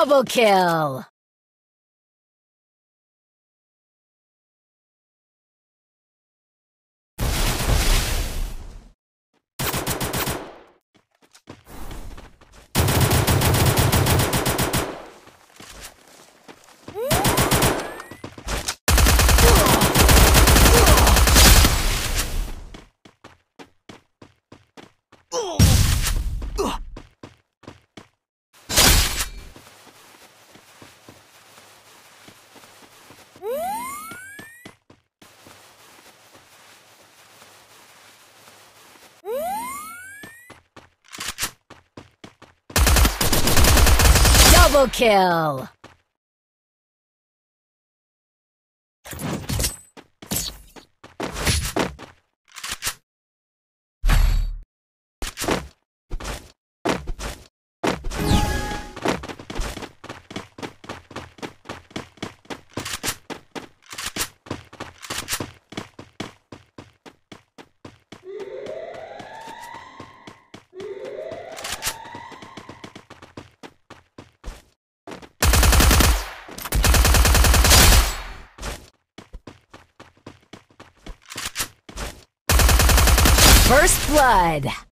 Double kill! Double kill! First blood.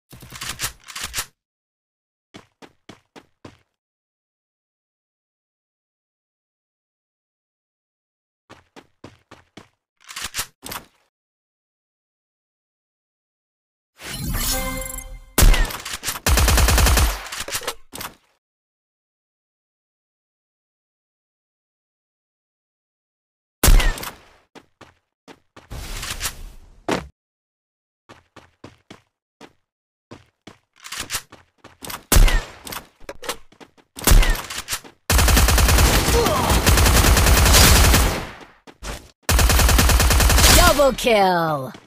Double kill!